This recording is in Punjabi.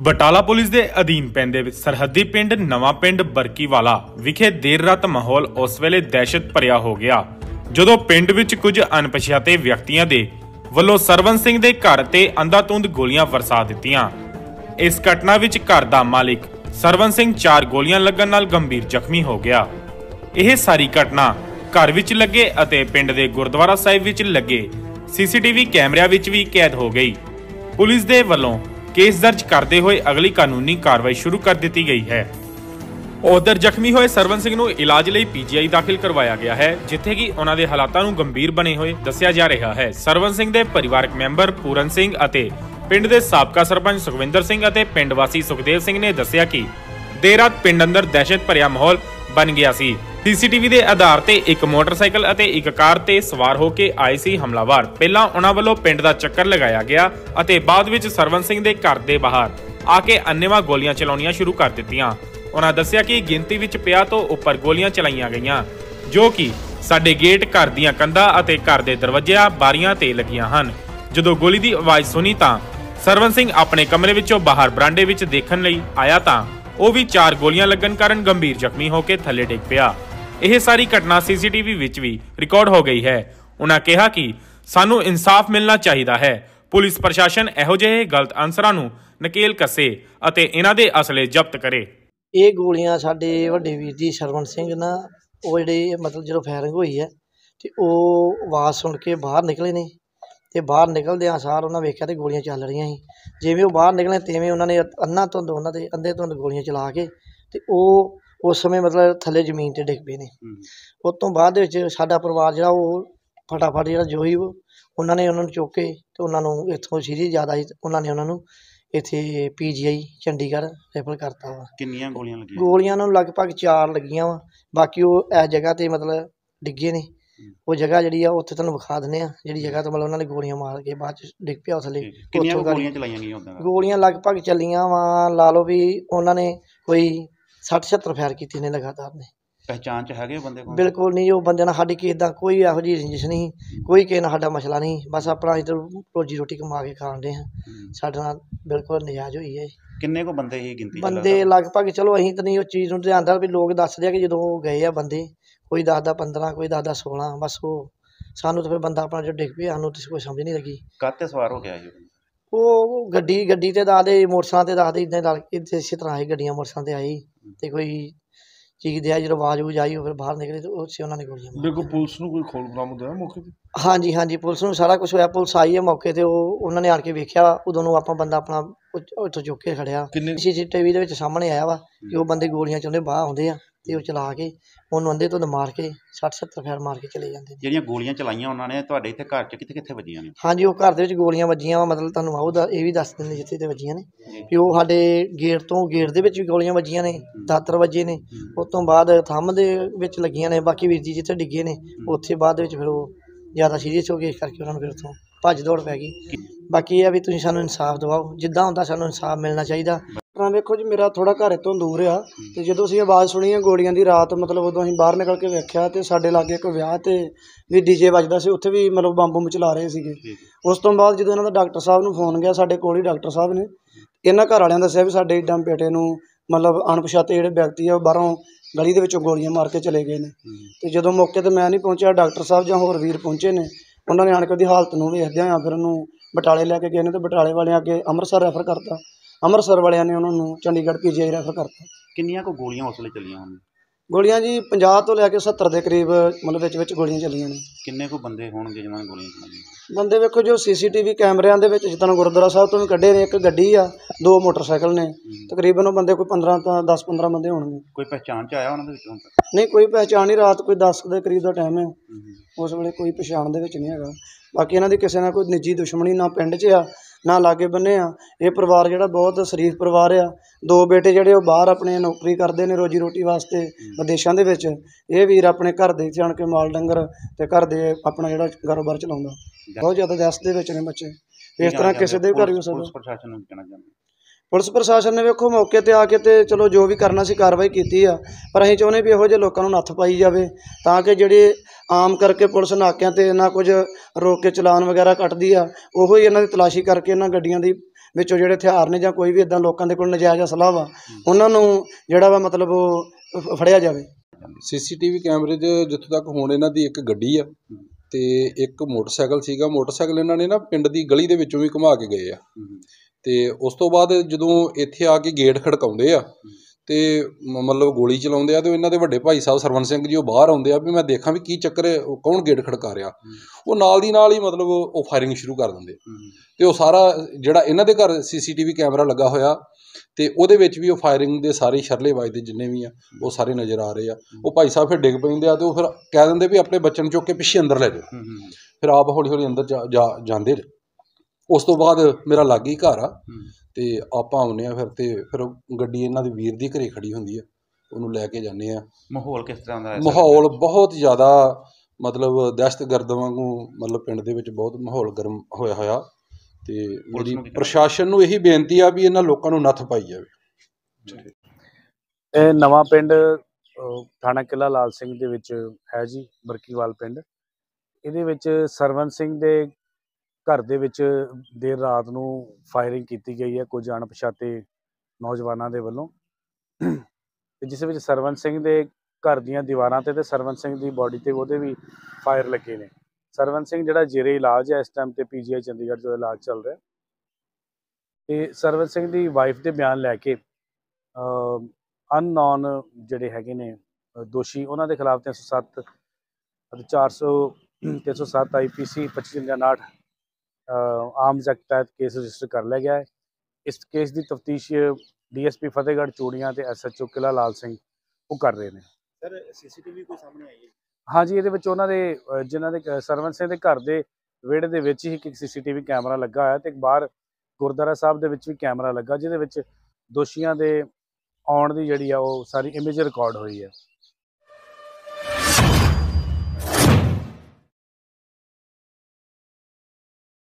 ਬਟਾਲਾ ਪੁਲਿਸ ਦੇ ਅਧੀਨ ਪੈਂਦੇ ਸਰਹੱਦੀ ਪਿੰਡ ਨਵਾਂ ਪਿੰਡ ਬਰਕੀਵਾਲਾ ਵਿਖੇ ਦੇਰ ਰਾਤ ਮਾਹੌਲ ਉਸ ਵੇਲੇ ਦਹਿਸ਼ਤ ਭਰਿਆ ਹੋ ਗਿਆ, ਜਦੋਂ ਪਿੰਡ ਵਿੱਚ ਕੁਝ ਅਣਪਛਾਤੇ ਵਿਅਕਤੀਆਂ ਦੇ ਵੱਲੋਂ ਸਰਵਨ ਸਿੰਘ ਦੇ ਘਰ ਤੇ ਅੰਧਾਧੁੰਦ ਗੋਲੀਆਂ ਵਰਸਾ ਦਿੱਤੀਆਂ। ਇਸ ਘਟਨਾ ਵਿੱਚ ਘਰ ਦਾ ਮਾਲਿਕ ਸਰਵਨ ਸਿੰਘ ਚਾਰ ਗੋਲੀਆਂ ਲੱਗਣ ਨਾਲ ਗੰਭੀਰ ਜ਼ਖਮੀ ਹੋ ਗਿਆ। ਇਹ ਸਾਰੀ ਘਟਨਾ ਘਰ ਵਿੱਚ ਲੱਗੇ ਅਤੇ ਪਿੰਡ ਦੇ ਗੁਰਦੁਆਰਾ ਸਾਹਿਬ ਵਿੱਚ ਲੱਗੇ ਸੀਸੀਟੀਵੀ ਕੈਮਰਿਆਂ ਵਿੱਚ ਵੀ ਕੈਦ ਹੋ ਗਈ। ਪੁਲਿਸ ਦੇ ਵੱਲੋਂ ਕੇਸ ਦਰਜ ਕਰਦੇ ਹੋਏ ਅਗਲੀ ਕਾਨੂੰਨੀ ਕਾਰਵਾਈ ਸ਼ੁਰੂ ਕਰ ਦਿੱਤੀ ਗਈ ਹੈ। ਉਧਰ ਜ਼ਖਮੀ ਹੋਏ ਸਰਵਨ ਸਿੰਘ ਨੂੰ ਇਲਾਜ ਲਈ ਪੀਜੀਆਈ ਦਾਖਲ ਕਰਵਾਇਆ ਗਿਆ ਹੈ, ਜਿੱਥੇ ਕਿ ਉਹਨਾਂ ਦੇ ਹਾਲਾਤਾਂ ਨੂੰ ਗੰਭੀਰ ਬਣੇ ਹੋਏ ਦੱਸਿਆ ਜਾ ਰਿਹਾ ਹੈ। ਸਰਵਨ ਸਿੰਘ ਦੇ ਪਰਿਵਾਰਕ ਮੈਂਬਰ ਪੂਰਨ ਸਿੰਘ ਅਤੇ ਪਿੰਡ ਦੇ ਸਾਬਕਾ ਸਰਪੰਚ ਸੁਖਵਿੰਦਰ ਸਿੰਘ ਅਤੇ ਪਿੰਡ ਵਾਸੀ ਸੁਖਦੇਵ ਸਿੰਘ ਨੇ ਦੱਸਿਆ ਕਿ ਦੇਰ ਰਾਤ ਪਿੰਡ ਅੰਦਰ ਦਹਿਸ਼ਤ ਭਰਿਆ ਮਾਹੌਲ ਬਣ ਗਿਆ ਸੀ। ਸੀਸੀਟੀਵੀ ਦੇ ਆਧਾਰ ਤੇ ਇੱਕ ਮੋਟਰਸਾਈਕਲ ਅਤੇ ਇੱਕ ਕਾਰ ਤੇ ਸਵਾਰ ਹੋ ਕੇ ਆਏ ਸੀ ਹਮਲਾਵਰ। ਪਹਿਲਾਂ ਉਹਨਾਂ ਵੱਲੋਂ ਪਿੰਡ ਦਾ ਚੱਕਰ ਲਗਾਇਆ ਗਿਆ ਅਤੇ ਬਾਅਦ ਵਿੱਚ ਸਰਵਨ ਸਿੰਘ ਦੇ ਘਰ ਦੇ ਬਾਹਰ ਆ ਕੇ ਅੰਨੇਵਾਹ ਗੋਲੀਆਂ ਚਲਾਉਣੀਆਂ ਸ਼ੁਰੂ ਕਰ ਦਿੱਤੀਆਂ। ਉਹਨਾਂ ਦੱਸਿਆ ਕਿ ਗਿਣਤੀ ਵਿੱਚ ਪਿਆ ਤੋਂ ਉੱਪਰ ਗੋਲੀਆਂ ਚਲਾਈਆਂ ਗਈਆਂ, ਜੋ ਕਿ ਸਾਡੇ ਗੇਟ ਘਰ ਦੀਆਂ ਕੰਧਾਂ ਅਤੇ ਘਰ ਦੇ ਦਰਵਾਜ਼ਿਆਂ ਬਾਰੀਆਂ ਤੇ ਲੱਗੀਆਂ ਹਨ। ਜਦੋਂ ਗੋਲੀ ਦੀ ਆਵਾਜ਼ ਸੁਣੀ ਤਾਂ ਸਰਵਨ ਸਿੰਘ ਆਪਣੇ ਕਮਰੇ ਵਿੱਚੋਂ ਬਾਹਰ ਬਰਾਂਡੇ ਵਿੱਚ ਦੇਖਣ ਲਈ ਆਇਆ ਤਾਂ ਉਹ ਵੀ ਚਾਰ ਗੋਲੀਆਂ ਲੱਗਣ ਕਾਰਨ ਗੰਭੀਰ ਜ਼ਖਮੀ ਹੋ ਕੇ ਥੱਲੇ ਡਿੱਗ ਪਿਆ। ਇਹ ਸਾਰੀ ਘਟਨਾ ਸੀਸੀਟੀਵੀ ਵਿੱਚ ਵੀ ਰਿਕਾਰਡ ਹੋ ਗਈ ਹੈ। ਉਹਨਾਂ ਕਿਹਾ ਕਿ ਸਾਨੂੰ ਇਨਸਾਫ ਮਿਲਣਾ ਚਾਹੀਦਾ ਹੈ। ਪੁਲਿਸ ਪ੍ਰਸ਼ਾਸਨ ਇਹੋ ਜਿਹੇ ਗਲਤ ਅਨਸਰਾਂ ਨੂੰ ਨਕੇਲ ਕੱਸੇ ਅਤੇ ਇਹਨਾਂ ਦੇ ਅਸਲੇ ਜ਼ਬਤ ਕਰੇ। ਇਹ ਗੋਲੀਆਂ ਸਾਡੇ ਵੱਡੇ ਵੀਰ ਜੀ ਸਰਵਣ ਸਿੰਘ ਨਾ, ਉਹ ਜਿਹੜੇ ਮਤਲਬ ਜਦੋਂ ਫਾਇਰਿੰਗ ਹੋਈ ਹੈ, ਤੇ ਉਹ ਆਵਾਜ਼ ਸੁਣ ਕੇ ਬਾਹਰ ਨਿਕਲੇ ਨੇ। ਤੇ ਬਾਹਰ ਨਿਕਲਦਿਆਂ ਸਾਰ ਉਹਨਾਂ ਵੇਖਿਆ ਤੇ ਗੋਲੀਆਂ ਚੱਲ ਰਹੀਆਂ ਸੀ। ਜਿਵੇਂ ਉਹ ਬਾਹਰ ਨਿਕਲੇ, ਤਿਵੇਂ ਉਹਨਾਂ ਨੇ ਅੰਨਾ ਧੁੰਦ, ਉਹਨਾਂ ਦੇ ਅੰਧੇ ਧੁੰਦ ਗੋਲੀਆਂ ਚਲਾ ਕੇ ਤੇ ਉਹ ਉਸ ਸਮੇਂ ਮਤਲਬ ਥੱਲੇ ਜ਼ਮੀਨ ਤੇ ਡਿੱਗ ਪਏ ਨੇ। ਉਸ ਤੋਂ ਬਾਅਦ ਦੇ ਵਿੱਚ ਸਾਡਾ ਪਰਿਵਾਰ ਜਿਹੜਾ ਉਹ ਫਟਾਫਟ ਜਿਹੜਾ ਜੋ ਹੀ ਉਹ- ਉਹਨਾਂ ਨੇ ਉਹਨਾਂ ਨੂੰ ਚੁੱਕ ਕੇ ਤੇ ਉਹਨਾਂ ਨੂੰ ਇੱਥੋਂ ਸੀਰੀਅਸ ਜ਼ਿਆਦਾ ਸੀ ਉਹਨਾਂ ਨੇ ਉਹਨਾਂ ਨੂੰ ਇੱਥੇ ਪੀਜੀਆਈ ਚੰਡੀਗੜ੍ਹ ਰੈਫਰ ਕਰਤਾ ਵਾ। ਕਿੰਨੀਆਂ ਗੋਲੀਆਂ ਲੱਗੀਆਂ? ਗੋਲੀਆਂ ਨੂੰ ਲਗਭਗ ਚਾਰ ਲੱਗੀਆਂ ਵਾ। ਬਾਕੀ ਉਹ ਇਸ ਜਗ੍ਹਾ ਤੇ ਮਤਲਬ ਡਿੱਗੇ ਨੇ। ਉਹ ਜਗ੍ਹਾ ਜਿਹੜੀ ਆ ਉੱਥੇ ਤੁਹਾਨੂੰ ਵਿਖਾ ਦਿੰਦੇ ਆ ਜਿਹੜੀ ਜਗ੍ਹਾ ਤੋਂ ਮਤਲਬ ਉਹਨਾਂ ਨੇ ਗੋਲੀਆਂ ਮਾਰ ਕੇ ਬਾਅਦ ਚ ਡਿੱਗ ਪਿਆ ਥੱਲੇ। ਕਿੰਨੀਆਂ ਗੋਲੀਆਂ ਚਲਾਈਆਂ ਗਈਆਂ ਉਦਾਂ ਗੋਲੀਆਂ ਲਗਭਗ ਚੱਲੀਆਂ ਵਾ ਲਾ ਲਓ ਵੀ ਉਹਨਾਂ ਨੇ ਕੋਈ 60 70 ਫਾਇਰ ਕੀਤੇ ਨੇ ਲਗਾਤਾਰ ਨੇ। ਪਹਿਚਾਣ ਚ ਹੈਗੇ ਉਹ ਬੰਦੇ ਕੋਲ? ਬਿਲਕੁਲ ਨਹੀਂ ਉਹ ਬੰਦੇ ਨਾਲ ਸਾਡੀ ਕਿਸੇ ਦਾ ਕੋਈ ਇਹੋ ਜਿਹੀ ਰੰਜਿਸ਼ ਨਹੀਂ ਕੋਈ ਕਿਸੇ ਨਾਲ ਸਾਡਾ ਮਸਲਾ ਨਹੀਂ। ਬਸ ਆਪਣਾ ਇੱਧਰ ਰੋਜੀ ਰੋਟੀ ਕਮਾ ਕੇ ਖਾਣ ਦੇ ਹਾਂ। ਸਾਡੇ ਨਾਲ ਬਿਲਕੁਲ ਨਜਾਇਜ਼ ਹੋਈ ਹੈ ਕਿੰਨੇ ਕੋ ਬੰਦੇ ਹੀ ਗਿਣਤੀ ਚ ਬੰਦੇ ਲੱਗਦਾ? ਲਗਭਗ ਚਲੋ ਅਸੀਂ ਤਾਂ ਨਹੀਂ ਉਹ ਚੀਜ਼ ਨੂੰ ਧਿਆਨ ਦਾ ਵੀ ਲੋਕ ਦੱਸਦੇ ਆ ਕਿ ਜਦੋਂ ਉਹ ਗਏ ਆ ਬੰਦੇ ਕੋਈ ਦੱਸਦਾ 15 ਕੋਈ ਦੱਸਦਾ 16 ਬਸ ਉਹ ਸਾਨੂੰ ਤਾਂ ਫਿਰ ਬੰਦਾ ਆਪਣਾ ਜੋ ਡਿੱਗ ਪਿਆ ਸਾਨੂੰ ਤਾਂ ਕੋਈ ਸਮਝ ਨਹੀਂ ਲੱਗੀ। ਕਾਹਤੇ ਸਵਾਰ ਹੋ ਗਿਆ ਇਹ? ਉਹ ਗੱਡੀ ਗੱਡੀ ਤੇ ਦੱਸਦੇ ਮੋਟਰਸਾਈਕਲ ਤੇ ਦੱਸਦੇ ਇਦਾਂ ਇੱਥੇ ਇਸੇ ਤਰ੍ਹਾਂ ਆਈ ਗੱਡੀਆਂ ਮੋਟਰਸਾਈਕਲ ਤੇ ਆਈ ਤੇ ਕੋਈ ਚੀਕਦੇ ਆ ਜਦੋਂ ਆਵਾਜ਼ ਵੂਜ ਆਈ ਉਹ ਫਿਰ ਬਾਹਰ ਨਿਕਲੇ ਤੇ ਉਹ 'ਚ ਉਹਨਾਂ ਨੇ ਗੋਲੀਆਂ ਮਾਰੀਆਂ। ਦੇਖੋ ਪੁਲਿਸ ਨੂੰ ਕੋਈ ਖੋਲ ਬਰਾਮਦ ਹੋਇਆ ਮੌਕੇ ਤੇ ਹਾਂਜੀ ਹਾਂਜੀ ਪੁਲਿਸ ਨੂੰ ਸਾਰਾ ਕੁਝ ਹੋਇਆ ਪੁਲਿਸ ਆਈ ਹੈ ਮੌਕੇ ਤੇ ਉਹ ਉਹਨਾਂ ਨੇ ਆਣ ਕੇ ਵੇਖਿਆ ਉਦੋਂ ਨੂੰ ਆਪਾਂ ਬੰਦਾ ਆਪਣਾ ਉੱਥੋਂ ਚੁੱਕ ਕੇ ਖੜਿਆ। ਕਿੰਨੇ ਸੀਸੀਟੀਵੀ ਦੇ ਵਿੱਚ ਸਾਹਮਣੇ ਆਇਆ ਵਾ ਕਿ ਉਹ ਬੰਦੇ ਗੋਲੀਆਂ ਚਾਹੁੰਦੇ ਬਾਹਰ ਆਉਂਦੇ ਆ। ਤੇ ਉਹ ਚਲਾ ਕੇ ਉਹਨੂੰ ਅੰਦੇ ਤੋਂ ਮਾਰ ਕੇ 60 70 ਫੈਰ ਮਾਰ ਕੇ ਚਲੇ ਜਾਂਦੇ ਨੇ। ਜਿਹੜੀਆਂ ਗੋਲੀਆਂ ਚਲਾਈਆਂ ਉਹਨਾਂ ਨੇ ਤੁਹਾਡੇ ਇੱਥੇ ਘਰ ਚ ਕਿੱਥੇ ਕਿੱਥੇ ਵੱਜੀਆਂ ਨੇ? ਹਾਂਜੀ ਉਹ ਘਰ ਦੇ ਵਿੱਚ ਗੋਲੀਆਂ ਵੱਜੀਆਂ ਵਾ ਮਤਲਬ ਤੁਹਾਨੂੰ ਆਉ ਦਾ ਇਹ ਵੀ ਦੱਸ ਦਿੰਦੇ ਜਿੱਥੇ ਤੇ ਵੱਜੀਆਂ ਨੇ। ਕਿ ਉਹ ਸਾਡੇ ਗੇਟ ਤੋਂ ਗੇਟ ਦੇ ਵਿੱਚ ਵੀ ਗੋਲੀਆਂ ਵੱਜੀਆਂ ਨੇ ਦਾਤਰ ਵੱਜੇ ਨੇ। ਉਸ ਤੋਂ ਬਾਅਦ ਥੰਮ ਦੇ ਵਿੱਚ ਲੱਗੀਆਂ ਨੇ ਬਾਕੀ ਵੀਰ ਜੀ ਜਿੱਥੇ ਡਿੱਗੇ ਨੇ ਉੱਥੇ ਬਾਅਦ ਦੇ ਵਿੱਚ ਫਿਰ ਉਹ ਜ਼ਿਆਦਾ ਸੀਰੀਅਸ ਹੋ ਗਏ ਇਸ ਕਰਕੇ ਉਹਨਾਂ ਨੂੰ ਫਿਰ ਉੱਥੋਂ ਭੱਜ ਦੌੜ ਪੈ ਗਈ। ਬਾਕੀ ਇਹ ਆ ਵੀ ਤੁਸੀਂ ਸਾਨੂੰ ਇਨਸਾਫ ਦਿਵਾਓ ਜਿੱਦਾਂ ਹੁੰਦਾ ਸਾਨੂੰ ਇਨਸਾਫ ਮਿਲਣਾ ਚਾਹੀਦਾ। ਤਾਂ ਵੇਖੋ ਜੀ ਮੇਰਾ ਥੋੜਾ ਘਰ ਤੋਂ ਦੂਰ ਆ ਤੇ ਜਦੋਂ ਅਸੀਂ ਆਵਾਜ਼ ਸੁਣੀ ਆ ਗੋਲੀਆਂ ਦੀ ਰਾਤ ਮਤਲਬ ਉਦੋਂ ਅਸੀਂ ਬਾਹਰ ਨਿਕਲ ਕੇ ਵੇਖਿਆ ਤੇ ਸਾਡੇ ਲਾਗੇ ਇੱਕ ਵਿਆਹ ਤੇ ਵੀ ਡੀਜੇ ਵੱਜਦਾ ਸੀ ਉੱਥੇ ਵੀ ਮਤਲਬ ਬੰਬ ਬੰਬ ਚਲਾ ਰਹੇ ਸੀਗੇ। ਉਸ ਤੋਂ ਬਾਅਦ ਜਦੋਂ ਇਹਨਾਂ ਦਾ ਡਾਕਟਰ ਸਾਹਿਬ ਨੂੰ ਫੋਨ ਗਿਆ ਸਾਡੇ ਕੋਲ ਹੀ ਡਾਕਟਰ ਸਾਹਿਬ ਨੇ ਇਹਨਾਂ ਘਰ ਵਾਲਿਆਂ ਦੱਸਿਆ ਵੀ ਸਾਡੇ ਏਦਾਂ ਬੇਟੇ ਨੂੰ ਮਤਲਬ ਅਣਪਛਾਤੇ ਜਿਹੜੇ ਵਿਅਕਤੀ ਆ ਉਹ ਬਾਹਰੋਂ ਗਲੀ ਦੇ ਵਿੱਚੋਂ ਗੋਲੀਆਂ ਮਾਰ ਕੇ ਚਲੇ ਗਏ ਨੇ। ਤੇ ਜਦੋਂ ਮੌਕੇ ਤੇ ਮੈਂ ਨਹੀਂ ਪਹੁੰਚਿਆ ਡਾਕਟਰ ਸਾਹਿਬ ਜਾਂ ਹੋਰ ਵੀਰ ਪਹੁੰਚੇ ਨੇ ਉਹਨਾਂ ਨੇ ਆਣ ਕੇ ਉਹਦੀ ਹਾਲਤ ਨੂੰ ਵੇਖਦਿਆਂ ਆ ਫਿਰ ਉਹਨੂੰ ਬਟਾਲੇ ਲੈ ਕੇ ਗਏ ਨੇ ਤੇ ਬਟਾਲੇ ਵਾਲਿਆਂ ਅੱਗੇ ਅੰਮ੍ਰਿਤਸਰ ਰੈਫਰ ਕਰਤਾ। ਅੰਮ੍ਰਿਤਸਰ ਵਾਲਿਆਂ ਨੇ ਉਹਨਾਂ ਨੂੰ ਚੰਡੀਗੜ੍ਹ ਪੀਜੀਆਈ ਰੈਫਰ ਕਰਤਾ। ਕਿੰਨੀਆਂ ਕੋ ਗੋਲੀਆਂ ਉਸ ਵੇਲੇ ਚੱਲੀਆਂ ਹਨ ਗੋਲੀਆਂ ਜੀ 50 ਤੋਂ ਲੈ ਕੇ 70 ਦੇ ਕਰੀਬ ਮਤਲਬ ਵਿੱਚ ਵਿੱਚ ਗੋਲੀਆਂ ਚੱਲੀਆਂ ਨੇ। ਕਿੰਨੇ ਕੋ ਬੰਦੇ ਹੋਣਗੇ ਜਿਨ੍ਹਾਂ ਨੇ ਗੋਲੀਆਂ ਚਲਾਈਆਂ? ਬੰਦੇ ਵੇਖੋ ਜੋ ਸੀਸੀਟੀਵੀ ਕੈਮਰਿਆਂ ਦੇ ਵਿੱਚ ਜਿੱਦਾਂ ਗੁਰਦੁਆਰਾ ਸਾਹਿਬ ਤੋਂ ਵੀ ਕੱਢੇ ਨੇ ਇੱਕ ਗੱਡੀ ਆ ਦੋ ਮੋਟਰਸਾਈਕਲ ਨੇ। ਤਕਰੀਬਨ ਉਹ ਬੰਦੇ ਕੋਈ 15 ਤੋਂ 10 15 ਬੰਦੇ ਹੋਣਗੇ। ਕੋਈ ਪਹਿਚਾਣ ਚ ਆਇਆ ਉਹਨਾਂ ਦੇ ਵਿੱਚੋਂ? ਹੁਣ? ਨਹੀਂ ਕੋਈ ਪਹਿਚਾਣ ਨਹੀਂ ਰਾਤ ਕੋਈ 10 ਦੇ ਕਰੀਬ ਦਾ ਟਾਈਮ ਹੈ ਹੂੰ। ਉਸ ਵੇਲੇ ਕੋਈ ਪਛਾਣ ਦੇ ਵਿੱਚ ਨਹੀਂ ਹੈਗਾ। ਬਾਕੀ ਇਹਨਾਂ ਦੀ ਕਿਸੇ ਨਾਲ ਕੋਈ ਨਿੱਜੀ ਦੁਸ਼ਮਣੀ ਨਾ ਪਿੰਡ 'ਚ ਆ ਨਾ ਲਾਗੇ ਬੰਨੇ ਆ। ਇਹ ਪਰਿਵਾਰ ਜਿਹੜਾ ਬਹੁਤ ਸ਼ਰੀਫ ਪਰਿਵਾਰ ਆ। ਦੋ ਬੇਟੇ ਜਿਹੜੇ ਉਹ ਬਾਹਰ ਆਪਣੇ ਨੌਕਰੀ ਕਰਦੇ ਨੇ ਰੋਜੀ ਰੋਟੀ ਵਾਸਤੇ ਵਿਦੇਸ਼ਾਂ ਦੇ ਵਿੱਚ। ਇਹ ਵੀਰ ਆਪਣੇ ਘਰ ਦੇ ਆਣ ਕੇ ਮਾਲ ਡੰਗਰ ਤੇ ਘਰ ਦੇ ਆਪਣਾ ਜਿਹੜਾ ਕਾਰੋਬਾਰ ਚਲਾਉਂਦਾ। ਬਹੁਤ ਜ਼ਿਆਦਾ ਦਹਿਸ਼ਤ ਦੇ ਵਿੱਚ ਨੇ ਬੱਚੇ। ਇਸ ਤਰ੍ਹਾਂ ਕਿਸੇ ਦੇ ਘਰ ਵੀ ਹੋ ਸਕਦਾ। ਪੁਲਿਸ ਪ੍ਰਸ਼ਾਸਨ ਨੂੰ ਕਹਿਣਾ ਚਾਹੁੰਦੇ ਪੁਲਿਸ ਪ੍ਰਸ਼ਾਸਨ ਨੇ ਵੇਖੋ ਮੌਕੇ ਤੇ ਆ ਕੇ ਤੇ ਚਲੋ ਜੋ ਵੀ ਕਰਨਾ ਸੀ ਕਾਰਵਾਈ ਕੀਤੀ ਆ, ਪਰ ਅਸੀਂ ਚਾਹੁੰਦੇ ਵੀ ਇਹੋ ਜਿਹੇ ਲੋਕਾਂ ਨੂੰ ਨੱਥ ਪਾਈ ਜਾਵੇ, ਤਾਂ ਕਿ ਜਿਹੜੇ ਆਮ ਕਰਕੇ ਪੁਲਿਸ ਨਾਕਿਆਂ ਤੇ ਇਹਨਾਂ ਕੁਝ ਰੋਕ ਕੇ ਚਲਾਨ ਵਗੈਰਾ ਕੱਟਦੀ ਆ, ਉਹੋ ਹੀ ਇਹਨਾਂ ਦੀ ਤਲਾਸ਼ੀ ਕਰਕੇ ਇਹਨਾਂ ਗੱਡੀਆਂ ਦੀ ਵਿੱਚੋਂ ਜਿਹੜੇ ਹਥਿਆਰ ਨੇ ਜਾਂ ਕੋਈ ਵੀ ਇਦਾਂ ਲੋਕਾਂ ਦੇ ਕੋਲ ਨਜਾਇਜ਼ ਅਸਲਾ ਵਾ, ਉਹਨਾਂ ਨੂੰ ਜਿਹੜਾ ਵਾ ਮਤਲਬ ਉਹ ਫੜਿਆ ਜਾਵੇ। ਸੀਸੀਟੀਵੀ ਕੈਮਰੇ 'ਚ ਜਿੱਥੋਂ ਤੱਕ ਹੁਣ ਇਹਨਾਂ ਦੀ ਇੱਕ ਗੱਡੀ ਆ, ਤੇ ਇੱਕ ਮੋਟਰਸਾਈਕਲ ਸੀਗਾ, ਮੋਟਰਸਾਈਕਲ ਇਹਨਾਂ ਨੇ ਨਾ ਪਿੰਡ ਦੀ ਗਲੀ ਦੇ ਵਿੱਚੋਂ ਵੀ ਘੁਮਾ ਕੇ ਗਏ ਆ। ਤੇ ਉਸ ਤੋਂ ਬਾਅਦ ਜਦੋਂ ਇੱਥੇ ਆ ਕੇ ਗੇਟ ਖੜਕਾਉਂਦੇ ਆ ਤੇ ਮ- ਮਤਲਬ ਗੋਲੀ ਚਲਾਉਂਦੇ ਆ ਤੇ ਇਹਨਾਂ ਦੇ ਵੱਡੇ ਭਾਈ ਸਾਹਿਬ ਸਰਵਨ ਸਿੰਘ ਜੀ ਉਹ ਬਾਹਰ ਆਉਂਦੇ ਆ ਵੀ ਮੈਂ ਦੇਖਾਂ ਵੀ ਕੀ ਚੱਕਰ ਹੈ ਕੌਣ ਗੇਟ ਖੜਕਾ ਰਿਹਾ। ਉਹ ਨਾਲ ਦੀ ਨਾਲ ਹੀ ਮਤਲਬ ਉਹ ਫਾਇਰਿੰਗ ਸ਼ੁਰੂ ਕਰ ਦਿੰਦੇ। ਤੇ ਉਹ ਸਾਰਾ ਜਿਹੜਾ ਇਹਨਾਂ ਦੇ ਘਰ ਸੀਸੀਟੀਵੀ ਕੈਮਰਾ ਲੱਗਾ ਹੋਇਆ ਤੇ ਉਹਦੇ ਵਿੱਚ ਵੀ ਉਹ ਫਾਇਰਿੰਗ ਦੇ ਸਾਰੇ ਸ਼ਰਲੇ ਵੱਜਦੇ ਜਿੰਨੇ ਵੀ ਆ ਉਹ ਸਾਰੇ ਨਜ਼ਰ ਆ ਰਹੇ ਆ। ਉਹ ਭਾਈ ਸਾਹਿਬ ਫਿਰ ਡਿੱਗ ਪੈਂਦੇ ਆ ਤੇ ਉਹ ਫਿਰ ਕਹਿ ਦਿੰਦੇ ਵੀ ਆਪਣੇ ਬੱਚੇ ਨੂੰ ਚੁੱਕ ਕੇ ਪਿੱਛੇ ਅੰਦਰ ਲੈ ਜਾਓ। ਫਿਰ ਆਪ ਹੌਲੀ ਹੌਲੀ ਅੰਦਰ ਜਾ- ਜਾਂਦੇ ਉਸ ਤੋਂ ਬਾਅਦ ਮੇਰਾ ਲਾਗੀ ਘਰ ਆ। ਤੇ ਆਪਾਂ ਆਉਂਦੇ ਆ ਫਿਰ ਤੇ ਫਿਰ ਗੱਡੀ ਇਹਨਾਂ ਦੀ ਵੀਰ ਦੀ ਘਰੇ ਖੜੀ ਹੁੰਦੀ ਆ। ਉਹਨੂੰ ਲੈ ਕੇ ਜਾਂਦੇ ਆ ਮਾਹੌਲ ਕਿਸ ਤਰ੍ਹਾਂ ਦਾ ਹੈ? ਮਾਹੌਲ ਬਹੁਤ ਜ਼ਿਆਦਾ ਮਤਲਬ ਦਹਿਸ਼ਤਗਰਦ ਵਾਂਗੂ ਮਤਲਬ ਪਿੰਡ ਦੇ ਵਿੱਚ ਬਹੁਤ ਮਾਹੌਲ ਗਰਮ ਹੋਇਆ ਹੋਇਆ। ਤੇ ਮੇਰੀ? ਪ੍ਰਸ਼ਾਸਨ ਨੂੰ ਇਹੀ ਬੇਨਤੀ ਆ ਵੀ ਇਹਨਾਂ ਲੋਕਾਂ ਨੂੰ ਨੱਥ ਪਾਈ ਜਾਵੇ। ਇਹ ਨਵਾਂ ਪਿੰਡ ਥਾਣਾ ਕਿਲਾ ਲਾਲ ਸਿੰਘ ਦੇ ਵਿੱਚ ਹੈ ਜੀ ਬਰਕੀਵਾਲ ਪਿੰਡ। ਇਹਦੇ ਵਿੱਚ ਸਰਵਨ ਸਿੰਘ ਦੇ ਘਰ ਦੇ ਵਿੱਚ ਦੇਰ ਰਾਤ ਨੂੰ ਫਾਇਰਿੰਗ ਕੀਤੀ ਗਈ ਹੈ ਕੁਝ ਅਣਪਛਾਤੇ ਨੌਜਵਾਨਾਂ ਦੇ ਵੱਲੋਂ। ਤੇ ਜਿਸ ਵਿੱਚ ਸਰਵਨ ਸਿੰਘ ਦੇ ਘਰ ਦੀਆਂ ਦੀਵਾਰਾਂ ਤੇ ਤੇ ਸਰਵਨ ਸਿੰਘ ਦੀ ਬਾਡੀ ਤੇ ਉਹਦੇ ਵੀ ਫਾਇਰ ਲੱਗੇ ਨੇ। ਸਰਵਨ ਸਿੰਘ ਜਿਹੜਾ ਜੇਰੇ ਇਲਾਜ ਹੈ ਇਸ ਟਾਈਮ ਤੇ ਪੀਜੀਆਈ ਚੰਡੀਗੜ੍ਹ ਜੋ ਇਲਾਜ ਚੱਲ ਰਿਹਾ। ਤੇ ਸਰਵਨ ਸਿੰਘ ਦੀ ਵਾਈਫ ਦੇ ਬਿਆਨ ਲੈ ਕੇ ਅਨਨੋਨ ਜਿਹੜੇ ਹੈਗੇ ਨੇ ਦੋਸ਼ੀ ਉਹਨਾਂ ਦੇ ਖਿਲਾਫ 307 ਅਤੇ 400 307 ਆਈਪੀਸੀ 2559 ਆਰਮਸ ਐਕਟ ਤਹਿਤ ਕੇਸ ਰਜਿਸਟਰ ਕਰ ਲਿਆ ਗਿਆ ਹੈ। ਇਸ ਕੇਸ ਦੀ ਤਫਤੀਸ਼ ਡੀਐਸਪੀ ਫਤਿਹਗੜ੍ਹ ਚੂੜੀਆਂ ਤੇ ਐਸਐਚਓ ਕਿਲਾ ਲਾਲ ਸਿੰਘ ਉਹ ਕਰ ਰਹੇ ਨੇ। ਸਰ ਸੀਸੀਟੀਵੀ ਕੋਈ ਸਾਹਮਣੇ ਆਈ ਹੈ? ਹਾਂਜੀ ਇਹਦੇ ਵਿੱਚ ਉਹਨਾਂ ਦੇ ਜਿਨ੍ਹਾਂ ਦੇ ਸਰਵਨ ਸਿੰਘ ਦੇ ਘਰ ਦੇ ਵਿਹੜੇ ਦੇ ਵਿੱਚ ਹੀ ਇੱਕ ਸੀਸੀਟੀਵੀ ਕੈਮਰਾ ਲੱਗਾ ਹੋਇਆ ਤੇ ਇੱਕ ਬਾਹਰ ਗੁਰਦੁਆਰਾ ਸਾਹਿਬ ਦੇ ਵਿੱਚ ਵੀ ਕੈਮਰਾ ਲੱਗਾ ਜਿਹਦੇ ਵਿੱਚ ਦੋਸ਼ੀਆਂ ਦੇ ਆਉਣ ਦੀ ਜਿਹੜੀ ਆ ਉਹ ਸਾਰੀ ਇਮੇਜ ਰਿਕਾਰਡ ਹੋਈ ਹੈ।